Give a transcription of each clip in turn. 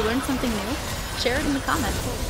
You learn something new? Share it in the comments.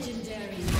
Legendary.